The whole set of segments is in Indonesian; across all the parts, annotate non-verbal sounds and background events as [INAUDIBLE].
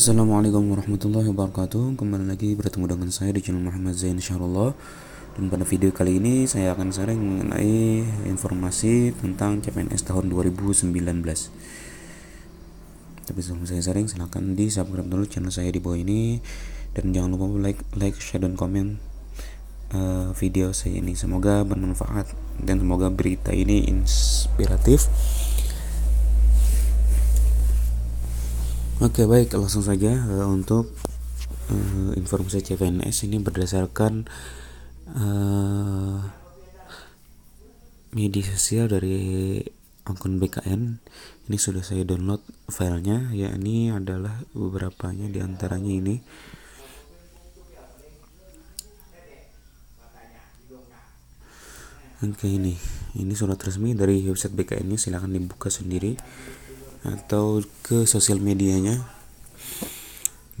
Assalamualaikum warahmatullahi wabarakatuh. Kembali lagi bertemu dengan saya di channel Muhammad Zain InsyaAllah Dan pada video kali ini saya akan sharing mengenai informasi tentang CPNS tahun 2019 Tapi sebelum saya sharing silahkan di subscribe dulu channel saya di bawah ini. Dan jangan lupa like, like share, dan komen uh, video saya ini. Semoga bermanfaat dan semoga berita ini inspiratif Oke baik. Langsung saja uh, untuk uh, informasi CPNS ini berdasarkan uh, media sosial dari akun BKN ini sudah saya download filenya ya ini adalah beberapanya di antaranya ini. Oke ini. Ini surat resmi dari website BKN ini silahkan dibuka sendiri atau ke sosial medianya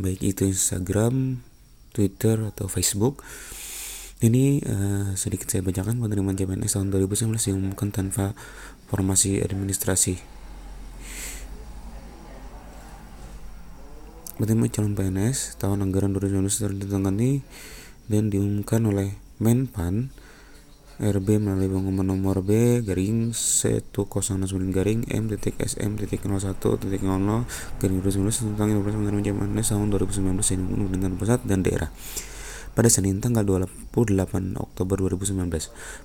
baik itu Instagram, Twitter atau Facebook. Ini uh, sedikit saya bacakan penerimaan CPNS tahun 2019 diumumkan tanpa formasi administrasi. Penerimaan calon PNS tahun anggaran 2019 ditangani dan diumumkan oleh Menpan RB melalui pengumuman nomor B garing 1069 garing M titik SM titik 01 titik 00 garing 2019 tentang informasi penerima jamaah tahun 2019 yang pemerintah pusat dan daerah pada Senin tanggal 28 Oktober 2019.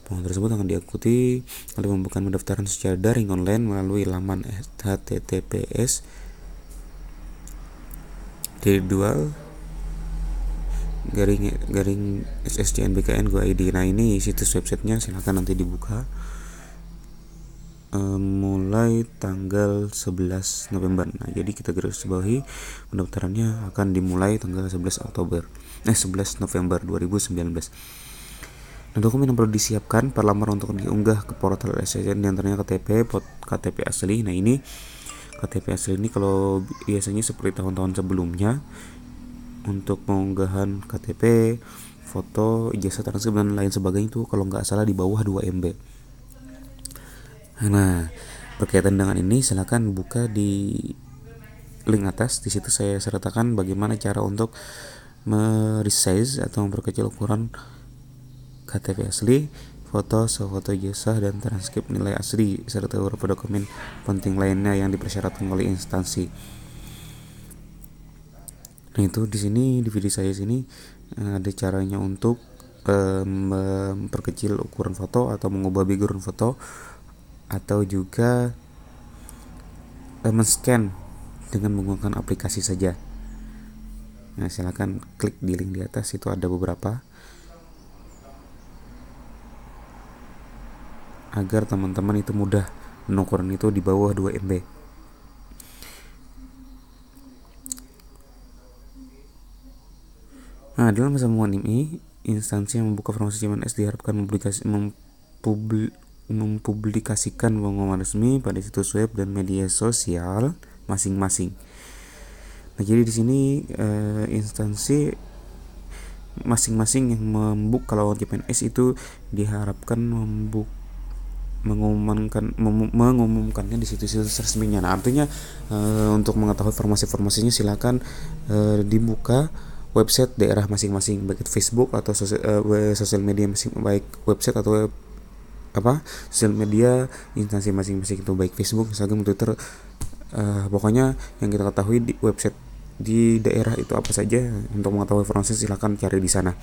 Pengumuman tersebut akan diikuti oleh pembukaan pendaftaran secara daring online melalui laman https dual garing garing SSCNBKN Go ID nah ini situs websitenya silahkan nanti dibuka. E, mulai tanggal 11 November. Nah jadi kita garis bawahi pendaftarannya akan dimulai tanggal 11 Oktober. Eh 11 November 2019 Nah, dokumen yang perlu disiapkan per lamar untuk diunggah ke portal SSN di antaranya KTP, KTP asli. Nah ini KTP asli ini kalau biasanya seperti tahun-tahun sebelumnya untuk pengunggahan KTP, foto, ijazah transkrip dan lain sebagainya itu kalau nggak salah di bawah 2 MB. Nah, berkaitan dengan ini silakan buka di link atas. Di situ saya sertakan bagaimana cara untuk meresize atau memperkecil ukuran KTP asli, foto, foto ijazah dan transkrip nilai asli serta beberapa dokumen penting lainnya yang dipersyaratkan oleh instansi. Nah itu di sini di video saya sini eh, ada caranya untuk um, memperkecil ukuran foto atau mengubah background foto atau juga um, men-scan dengan menggunakan aplikasi saja. Nah silahkan klik di link di atas itu ada beberapa agar teman-teman itu mudah mengukuran itu di bawah 2 MB. Nah, dalam masa ini, instansi yang membuka formasi CMNS diharapkan mempublikasi, mempubli, mempublikasikan pengumuman resmi pada situs web dan media sosial masing-masing. Nah, jadi di sini eh, instansi masing-masing yang membuka kalau CPNS itu diharapkan membuk mengumumkan mengumumkannya di situs-situs resminya. Nah, artinya e, untuk mengetahui formasi-formasinya silakan e, dibuka website daerah masing-masing baik Facebook atau sosial, uh, media masing baik website atau web, apa sosial media instansi masing-masing itu baik Facebook, Instagram, Twitter uh, pokoknya yang kita ketahui di website di daerah itu apa saja untuk mengetahui informasi silahkan cari di sana.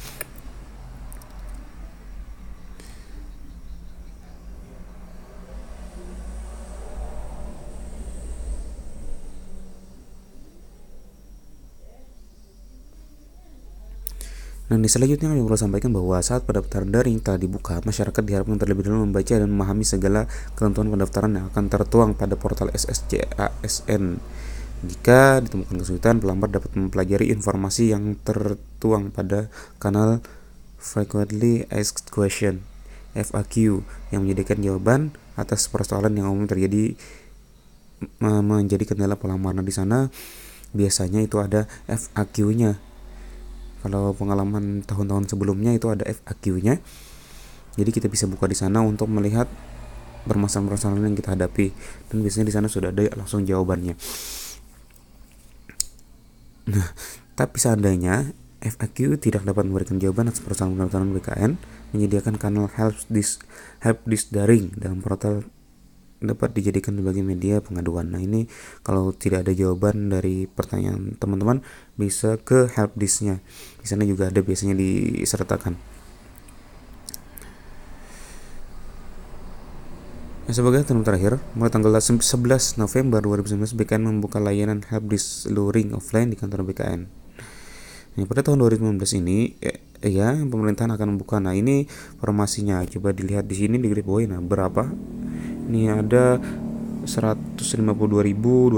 Dan di selanjutnya kami perlu sampaikan bahwa saat pendaftaran daring telah dibuka, masyarakat diharapkan terlebih dahulu membaca dan memahami segala ketentuan pendaftaran yang akan tertuang pada portal SSCASN. Jika ditemukan kesulitan, pelamar dapat mempelajari informasi yang tertuang pada kanal Frequently Asked Question FAQ yang menyediakan jawaban atas persoalan yang umum terjadi menjadi kendala pelamar. Nah, di sana biasanya itu ada FAQ-nya kalau pengalaman tahun-tahun sebelumnya itu ada FAQ-nya jadi kita bisa buka di sana untuk melihat permasalahan-permasalahan yang kita hadapi. Dan biasanya di sana sudah ada langsung jawabannya. Nah, tapi seandainya FAQ tidak dapat memberikan jawaban atas persoalan pendaftaran BKN, menyediakan kanal help desk, help desk daring dalam portal dapat dijadikan sebagai media pengaduan. Nah ini kalau tidak ada jawaban dari pertanyaan teman-teman bisa ke help desk-nya. Di sana juga ada biasanya disertakan. Nah, sebagai term terakhir, mulai tanggal 11 November 2019 BKN membuka layanan help desk luring offline di kantor BKN. Nah, pada tahun 2019 ini eh, ya pemerintahan akan membuka. Nah, ini formasinya. Coba dilihat di sini di boy. Nah, berapa? Ini ada 152.286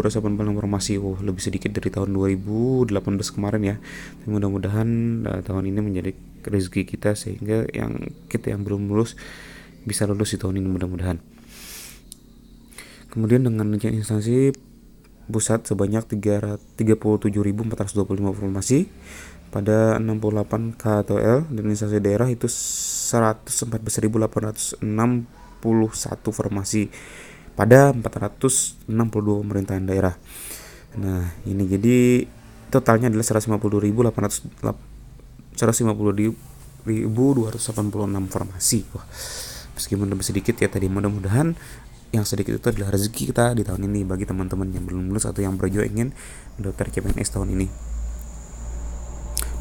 formasi. Oh, lebih sedikit dari tahun 2018 kemarin ya. Tapi mudah-mudahan uh, tahun ini menjadi rezeki kita sehingga yang kita yang belum lulus bisa lulus di tahun ini mudah-mudahan. Kemudian dengan instansi pusat sebanyak 37.425 formasi pada 68 K atau L dan instansi daerah itu 114.861 formasi pada 462 pemerintahan daerah. Nah, ini jadi totalnya adalah 150.800 150.286 formasi. Wah, meskipun lebih sedikit ya tadi mudah-mudahan yang sedikit itu adalah rezeki kita di tahun ini bagi teman-teman yang belum lulus atau yang berjuang ingin mendaftar CPNS tahun ini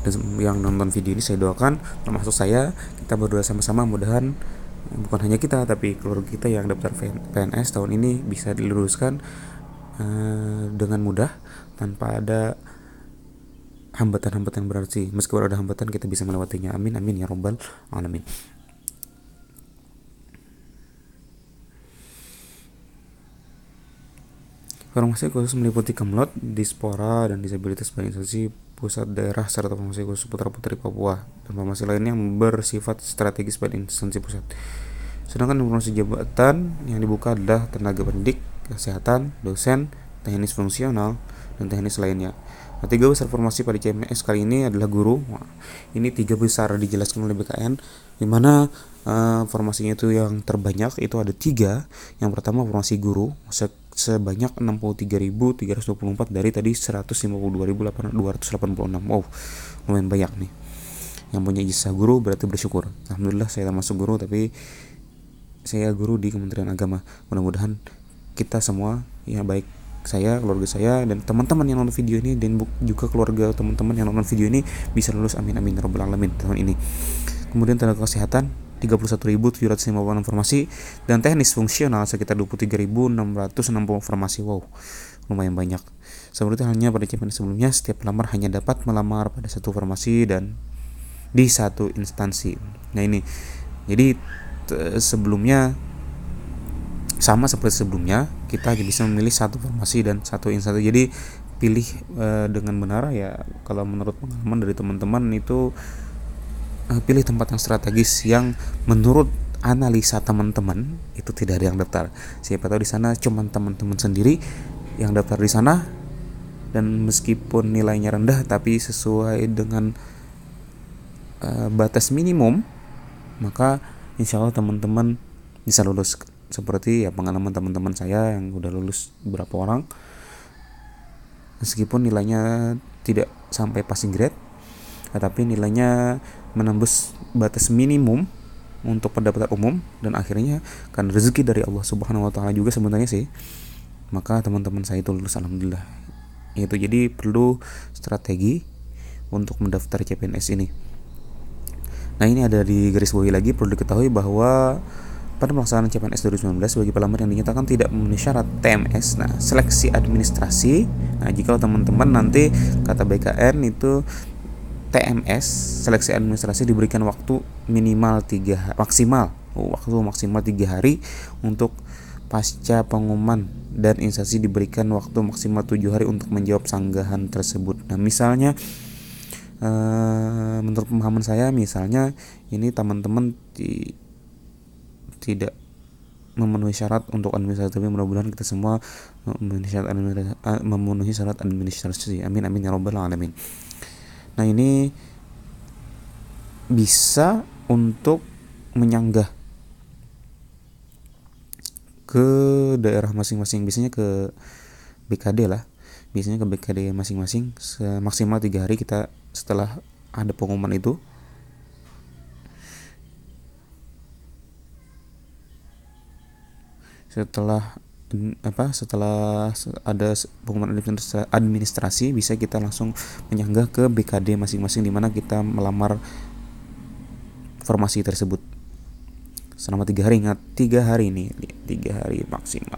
dan yang nonton video ini saya doakan termasuk saya kita berdoa sama-sama mudahan bukan hanya kita tapi keluarga kita yang daftar PNS tahun ini bisa diluluskan uh, dengan mudah tanpa ada hambatan-hambatan berarti. Meskipun ada hambatan kita bisa melewatinya. Amin amin ya robbal alamin. Formasi khusus meliputi kemlot, dispora, dan disabilitas organisasi pusat daerah serta formasi khusus putra-putri Papua dan formasi lainnya yang bersifat strategis pada instansi pusat. Sedangkan informasi jabatan yang dibuka adalah tenaga pendidik, kesehatan, dosen, teknis fungsional, dan teknis lainnya. Nah, tiga besar formasi pada CMS kali ini adalah guru. Nah, ini tiga besar dijelaskan oleh BKN, di mana uh, formasinya itu yang terbanyak itu ada tiga. Yang pertama formasi guru, sebanyak 63.324 dari tadi 152.286 wow lumayan banyak nih yang punya jasa guru berarti bersyukur. Alhamdulillah saya masuk guru tapi saya guru di Kementerian Agama. Mudah-mudahan kita semua ya baik saya keluarga saya dan teman-teman yang nonton video ini dan juga keluarga teman-teman yang nonton video ini bisa lulus amin amin ya robbal alamin tahun ini. Kemudian tenaga kesehatan 31.756 informasi dan teknis fungsional sekitar 23.660 informasi. Wow lumayan banyak. Seperti halnya pada CPN sebelumnya setiap pelamar hanya dapat melamar pada satu formasi dan di satu instansi. Nah ini. Jadi sebelumnya sama seperti sebelumnya kita hanya bisa memilih satu formasi dan satu instansi. Jadi pilih e, dengan benar ya. Kalau menurut pengalaman dari teman-teman itu uh, pilih tempat yang strategis yang menurut analisa teman-teman itu tidak ada yang daftar. Siapa tahu di sana cuma teman-teman sendiri yang daftar di sana. Dan meskipun nilainya rendah tapi sesuai dengan uh, batas minimum maka insya Allah teman-teman bisa lulus. Seperti ya pengalaman teman-teman saya yang udah lulus beberapa orang. Meskipun nilainya tidak sampai passing grade tetapi nilainya menembus batas minimum untuk pendapatan umum dan akhirnya kan rezeki dari Allah Subhanahu wa taala juga sebenarnya sih maka teman-teman saya itu lulus alhamdulillah. Itu jadi perlu strategi untuk mendaftar CPNS ini. Nah ini ada di garis bawahi lagi perlu diketahui bahwa pada pelaksanaan CPNS 2019 bagi pelamar yang dinyatakan tidak memenuhi syarat TMS nah seleksi administrasi. Nah jika teman-teman nanti kata BKN itu TMS seleksi administrasi diberikan waktu minimal tiga maksimal. Oh, waktu maksimal tiga hari untuk pasca pengumuman dan instansi diberikan waktu maksimal tujuh hari untuk menjawab sanggahan tersebut. Nah misalnya uh, menurut pemahaman saya misalnya ini teman-teman tidak memenuhi syarat untuk administrasi tapi mudah-mudahan kita semua memenuhi syarat administrasi, memenuhi syarat administrasi. Amin amin ya robbal alamin Nah, ini bisa untuk menyanggah ke daerah masing-masing. Biasanya ke BKD lah. Biasanya ke BKD masing-masing. Maksimal tiga hari kita setelah ada pengumuman itu. Setelah apa setelah ada pengumuman administrasi bisa kita langsung menyanggah ke BKD masing-masing di mana kita melamar formasi tersebut. Selama tiga hari ingat tiga hari ini tiga hari maksimal.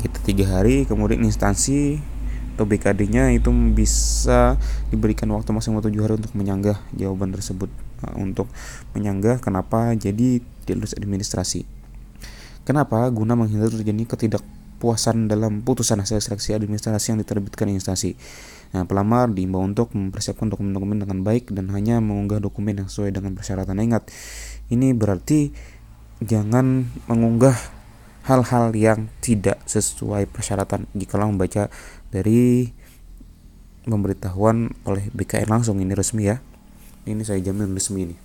Kita tiga hari kemudian instansi atau BKD-nya itu bisa diberikan waktu maksimal 7 hari untuk menyanggah jawaban tersebut. Nah, untuk menyanggah kenapa jadi dilulus administrasi? Kenapa guna menghindari terjadi ketidakpuasan dalam putusan hasil seleksi administrasi yang diterbitkan instansi? Nah, pelamar diimbau untuk mempersiapkan dokumen-dokumen dengan baik dan hanya mengunggah dokumen yang sesuai dengan persyaratan. Ingat, ini berarti jangan mengunggah hal-hal yang tidak sesuai persyaratan. Jika membaca dari pemberitahuan oleh BKN langsung. Ini resmi ya. Ini saya jamin resmi ini.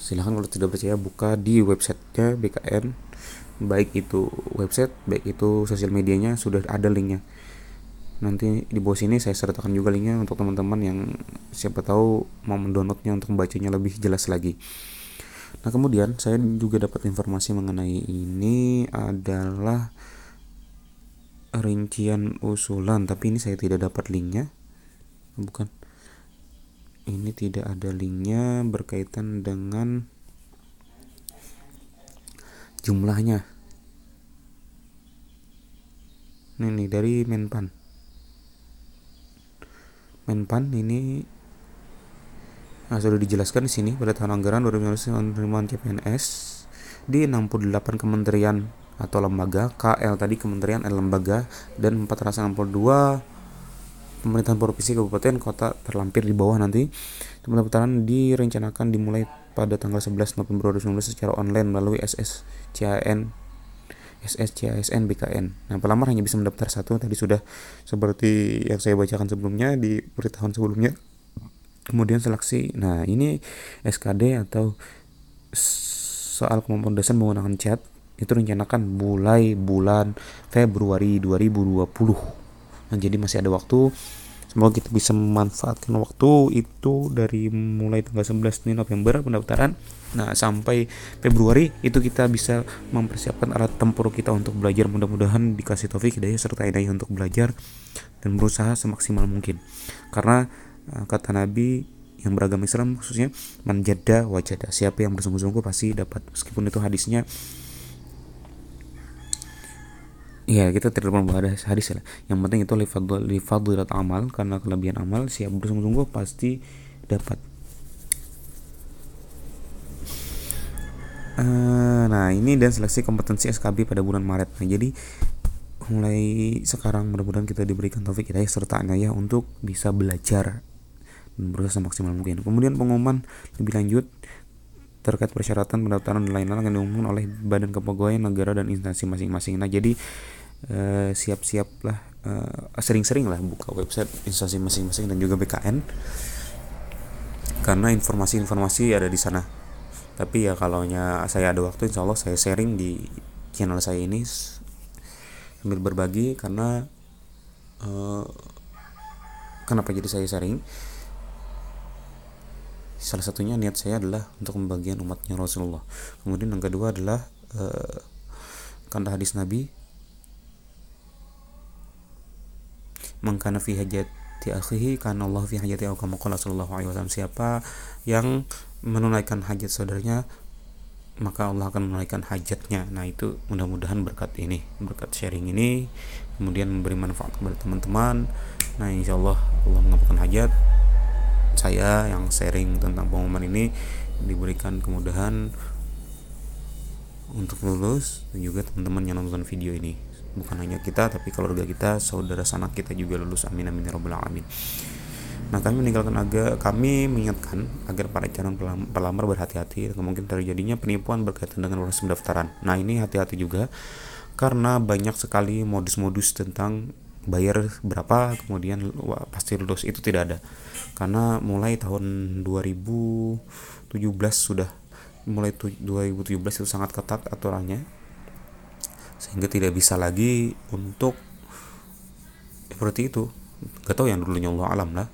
Silahkan kalau tidak percaya buka di websitenya BKN baik itu website baik itu sosial medianya sudah ada linknya. Nanti di bawah sini saya sertakan juga linknya untuk teman-teman yang siapa tahu mau mendownloadnya untuk membacanya lebih jelas lagi. Nah kemudian saya juga dapat informasi mengenai ini adalah rincian usulan tapi ini saya tidak dapat linknya. Bukan. Ini tidak ada linknya berkaitan dengan jumlahnya. Ini nih dari Menpan. Menpan ini nah, sudah dijelaskan di sini pada tahun anggaran 2019 penerimaan CPNS di 68 kementerian atau lembaga KL tadi kementerian L lembaga dan 462 pemerintahan provinsi kabupaten kota terlampir di bawah nanti pendaftaran direncanakan dimulai pada tanggal 11 November 2019 secara online melalui SSCAN SSCASN BKN. Nah, pelamar hanya bisa mendaftar satu tadi sudah seperti yang saya bacakan sebelumnya di pemberitahuan sebelumnya. Kemudian seleksi. Nah, ini SKD atau soal kemampuan dasar menggunakan chat itu rencanakan mulai bulan Februari 2020 nah jadi masih ada waktu. Semoga kita bisa memanfaatkan waktu itu dari mulai tanggal 11 November pendaftaran. Nah sampai Februari itu kita bisa mempersiapkan alat tempur kita untuk belajar. Mudah-mudahan dikasih taufik hidayah serta hidayah untuk belajar dan berusaha semaksimal mungkin. Karena eh, kata Nabi yang beragama Islam khususnya manjada wajada siapa yang bersungguh-sungguh pasti dapat. Meskipun itu hadisnya Iya kita tidak perlu membahas hadis lah. Yang penting itu lifadhilat amal karena kelebihan amal siap bersungguh-sungguh pasti dapat. Uh, nah ini dan seleksi kompetensi SKB pada bulan Maret. Nah jadi mulai sekarang mudah-mudahan kita diberikan taufik hidayah serta ya untuk bisa belajar dan berusaha semaksimal mungkin. Kemudian pengumuman lebih lanjut terkait persyaratan pendaftaran dan lain-lain yang diumumkan oleh Badan Kepegawaian Negara dan instansi masing-masing. Nah, jadi uh, siap-siaplah uh, sering-sering lah buka website instansi masing-masing dan juga BKN karena informasi-informasi ada di sana. Tapi ya kalau saya ada waktu insya Allah saya sharing di channel saya ini sambil berbagi karena uh, kenapa jadi saya sharing? Salah satunya niat saya adalah untuk membagian umatnya Rasulullah. Kemudian yang kedua adalah uh, kanda hadis Nabi mengkana fi hajati akhihi karena Allah fi hajati au kama qala sallallahu alaihi wasallam. Siapa yang menunaikan hajat saudaranya maka Allah akan menunaikan hajatnya. Nah itu mudah-mudahan berkat ini berkat sharing ini kemudian memberi manfaat kepada teman-teman. Nah insya Allah Allah mengabulkan hajat. Saya yang sharing tentang pengumuman ini diberikan kemudahan untuk lulus dan juga teman-teman yang nonton video ini bukan hanya kita tapi keluarga kita saudara sanak kita juga lulus. Amin amin ya robbal alamin. Nah kami meninggalkan agak kami mengingatkan agar para calon pelamar berhati-hati. Kemungkinan terjadinya penipuan berkaitan dengan proses pendaftaran. Nah ini hati-hati juga karena banyak sekali modus-modus tentang bayar berapa kemudian wah, pasti lulus. Itu tidak ada. Karena mulai tahun 2017 sudah mulai 2017 itu sangat ketat aturannya sehingga tidak bisa lagi untuk seperti itu. Gak tahu yang dulunya Allah alam lah.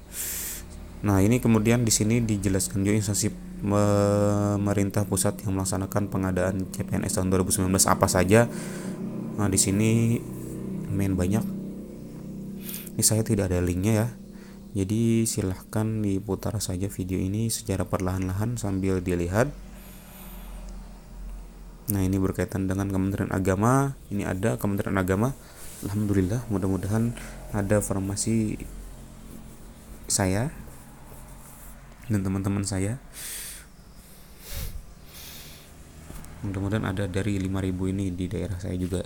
Nah ini kemudian di sini dijelaskan juga instansi pemerintah pusat yang melaksanakan pengadaan CPNS tahun 2019 apa saja. Nah di sini main banyak. Ini saya tidak ada linknya ya. Jadi silahkan diputar saja video ini secara perlahan-lahan sambil dilihat nah ini berkaitan dengan Kementerian Agama. Ini ada Kementerian Agama. Alhamdulillah mudah-mudahan ada formasi saya dan teman-teman saya. Mudah-mudahan ada dari 5000 ini di daerah saya juga.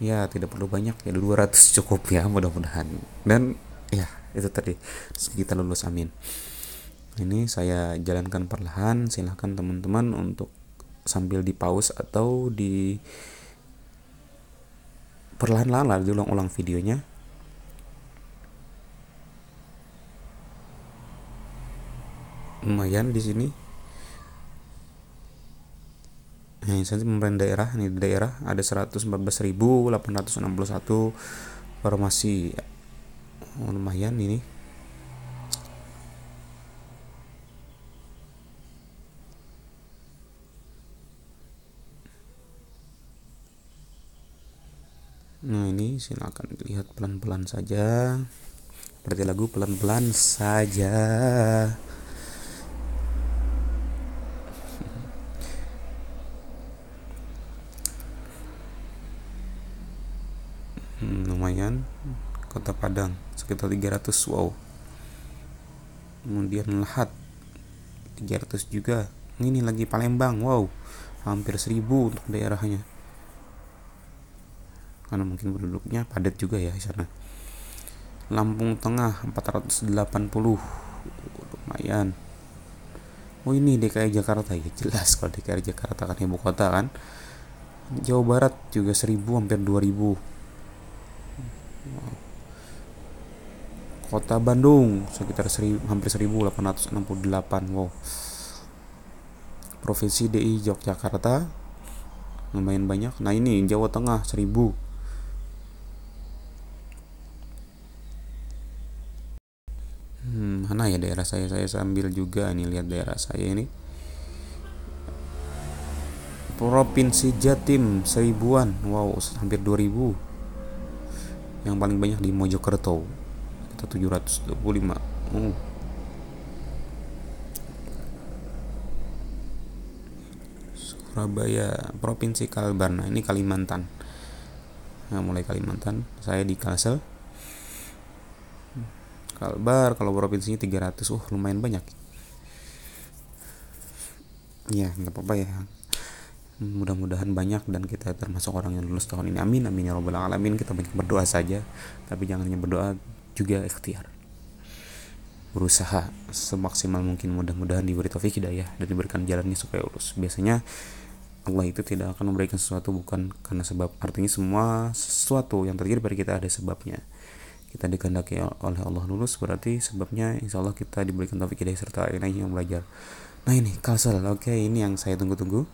Ya tidak perlu banyak ya 200 cukup ya mudah-mudahan. Dan ya itu tadi. Kita lulus amin ini saya jalankan perlahan silahkan teman-teman untuk sambil di pause atau di perlahan-lahan lah diulang-ulang videonya. Lumayan di sini. Nah, instansi pemerintah daerah ini daerah ada 114.861 formasi. Lumayan ini Nah ini silakan lihat pelan-pelan saja. Berarti lagu pelan-pelan saja. [LAUGHS] Lumayan. Kota Padang sekitar 300 wow. Kemudian Lahat 300 juga. Ini lagi Palembang wow. Hampir 1000 untuk daerahnya karena mungkin penduduknya padat juga ya di sana Lampung Tengah 480 lumayan oh ini DKI Jakarta ya jelas kalau DKI Jakarta kan ibu kota kan Jawa Barat juga 1000 hampir 2000 Kota Bandung sekitar seri, hampir 1868. Wow. Provinsi DI Yogyakarta lumayan banyak. Nah, ini Jawa Tengah 1000. Hmm, mana ya daerah saya? Saya sambil juga nih lihat daerah saya ini. Provinsi Jatim seribuan, wow hampir 2000 yang paling banyak di Mojokerto. Kita 725 oh. Surabaya Provinsi Kalbar. Nah ini Kalimantan. Nah, mulai Kalimantan. Saya di Kalsel Kalbar kalau provinsinya 300 uh lumayan banyak. Ya nggak apa-apa ya. Mudah-mudahan banyak dan kita termasuk orang yang lulus tahun ini. Amin amin ya robbal alamin. Kita banyak berdoa saja tapi jangan hanya berdoa juga ikhtiar. Berusaha semaksimal mungkin mudah-mudahan diberi taufik hidayah dan diberikan jalannya supaya lulus. Biasanya Allah itu tidak akan memberikan sesuatu bukan karena sebab. Artinya semua sesuatu yang terjadi pada kita ada sebabnya kita dikehendaki oleh Allah lulus berarti sebabnya insya Allah kita diberikan taufik hidayah serta lainnya yang belajar. Nah ini kalsel. Oke ini yang saya tunggu-tunggu.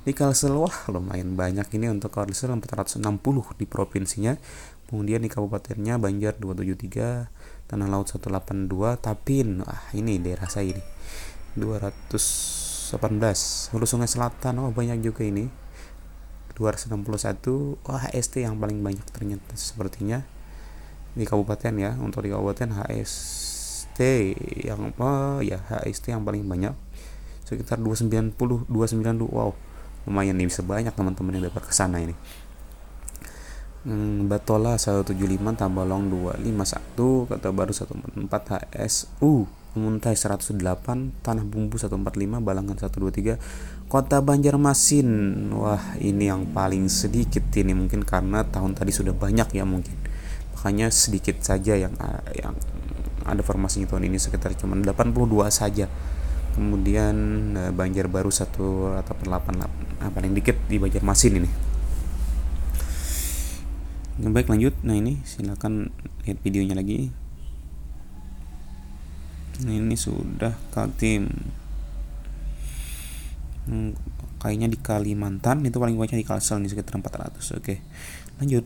Di Kalsel wah lumayan banyak ini untuk Kalsel. 460 di provinsinya. Kemudian di kabupatennya Banjar 273 Tanah Laut 182 Tapin wah ini daerah saya ini. 218 Hulu Sungai Selatan oh banyak juga ini. 261 wah HST yang paling banyak ternyata sepertinya di kabupaten ya untuk di kabupaten HST yang oh, ya HST yang paling banyak. Sekitar 290 292 wow lumayan nih bisa banyak teman-teman yang dapat ke sana ini. Hmm, Batola 175 Tambalong 251 Kota Baru 144 HSU Muntai 108 Tanah Bumbu 145 Balangan 123 Kota Banjarmasin. Wah ini yang paling sedikit ini mungkin karena tahun tadi sudah banyak ya mungkin makanya sedikit saja yang yang ada formasinya tahun ini sekitar cuma 82 saja. Kemudian Banjarbaru 188 nah, paling dikit di Banjarmasin ini. Baik lanjut. Nah ini silakan lihat videonya lagi. Nah ini sudah Kaltim. Hmm, kayaknya di Kalimantan itu paling banyak di Kalsel nih sekitar 400 oke lanjut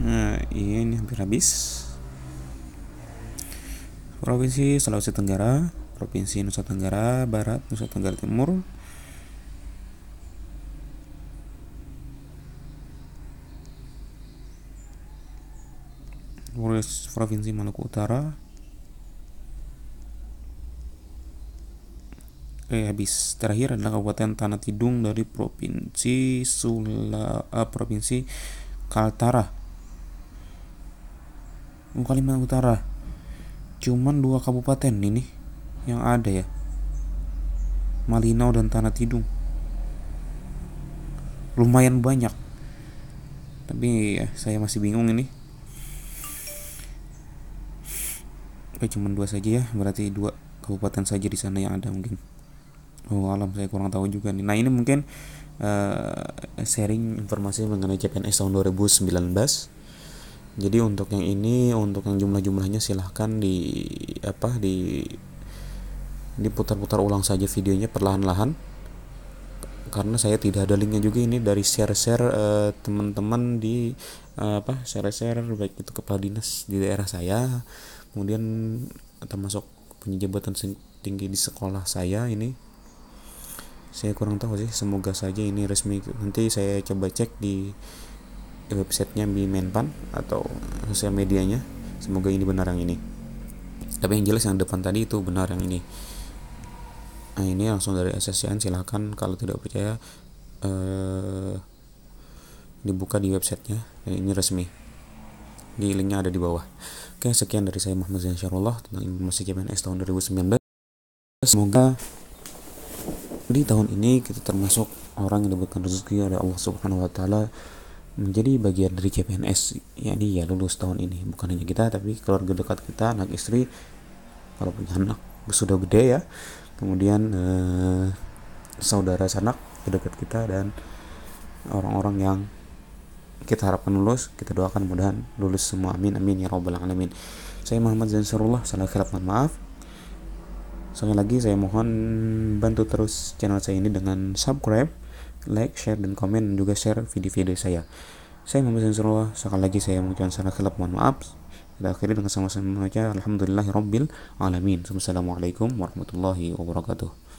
Nah, ini hampir habis. Provinsi Sulawesi Tenggara, Provinsi Nusa Tenggara Barat, Nusa Tenggara Timur, Provinsi Maluku Utara, eh habis. Terakhir adalah Kabupaten Tanah Tidung dari Provinsi Sula uh, Provinsi Kaltara Kalimantan Utara. Cuman dua kabupaten ini yang ada ya. Malinau dan Tanah Tidung. Lumayan banyak. Tapi ya, saya masih bingung ini. Oke, cuman dua saja ya. Berarti dua kabupaten saja di sana yang ada mungkin. Oh alam saya kurang tahu juga nih. Nah ini mungkin uh, sharing informasi mengenai CPNS tahun 2019 jadi untuk yang ini untuk yang jumlah-jumlahnya silahkan di apa di diputar-putar ulang saja videonya perlahan-lahan. Karena saya tidak ada linknya juga ini dari share-share uh, teman-teman di uh, apa share-share baik itu kepala dinas di daerah saya kemudian termasuk punya jabatan tinggi di sekolah saya ini. Saya kurang tahu sih semoga saja ini resmi. Nanti saya coba cek di websitenya di Menpan atau sosial medianya. Semoga ini benar yang ini. Tapi yang jelas yang depan tadi itu benar yang ini. Nah ini langsung dari SSCN silahkan kalau tidak percaya eh, dibuka di websitenya. Ini resmi. Di linknya ada di bawah. Oke sekian dari saya Muhammad Zain tentang informasi KPNS tahun 2019 semoga di tahun ini kita termasuk orang yang diberikan rezeki oleh Allah Subhanahu wa taala menjadi bagian dari CPNS yakni ya lulus tahun ini. Bukan hanya kita tapi keluarga dekat kita anak istri kalau punya anak sudah gede ya. Kemudian eh, saudara sanak dekat kita dan orang-orang yang kita harapkan lulus kita doakan mudahan lulus semua. Amin amin ya robbal alamin. Saya Muhammad Zainurullah salah khilaf maaf. Sekali lagi saya mohon bantu terus channel saya ini dengan subscribe, like, share, dan komen, dan juga share video-video saya. Saya Muhammad Zainullah, sekali lagi saya mengucapkan salah khilaf, mohon maaf. Kita akhiri dengan sama-sama membaca Alhamdulillahirabbil alamin. Wassalamualaikum warahmatullahi wabarakatuh.